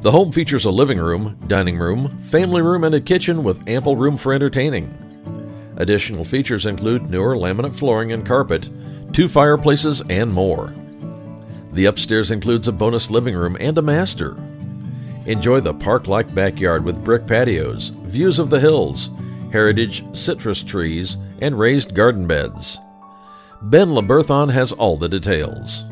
The home features a living room, dining room, family room, and a kitchen with ample room for entertaining. Additional features include newer laminate flooring and carpet, two fireplaces, and more. The upstairs includes a bonus living room and a master. Enjoy the park like backyard with brick patios, views of the hills, heritage citrus trees, and raised garden beds. Ben LeBerthon has all the details.